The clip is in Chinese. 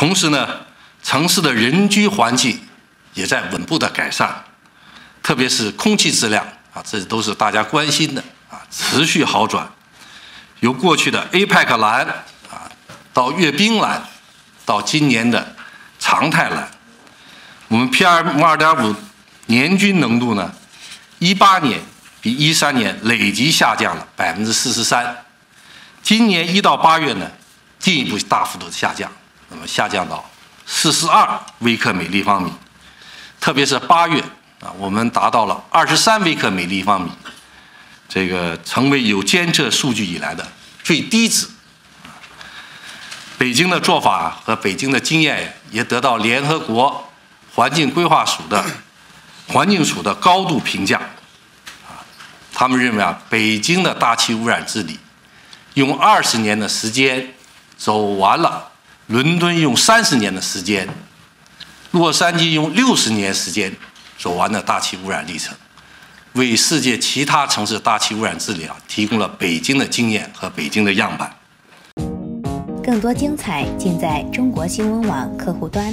同时呢，城市的人居环境也在稳步的改善，特别是空气质量啊，这都是大家关心的啊，持续好转。由过去的 APEC 蓝啊，到阅兵蓝，到今年的常态蓝，我们 PM 二点五年均浓度呢，一八年比一三年累计下降了百分之四十三，今年一到八月呢，进一步大幅度的下降。下降到四十二微克每立方米，特别是八月啊，我们达到了二十三微克每立方米，这个成为有监测数据以来的最低值。北京的做法和北京的经验也得到联合国环境规划署的 环境署的高度评价。啊，他们认为啊，北京的大气污染治理用二十年的时间走完了。伦敦用三十年的时间，洛杉矶用六十年时间走完了大气污染历程，为世界其他城市大气污染治理啊提供了北京的经验和北京的样板。更多精彩尽在中国新闻网客户端。